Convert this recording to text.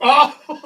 Oh.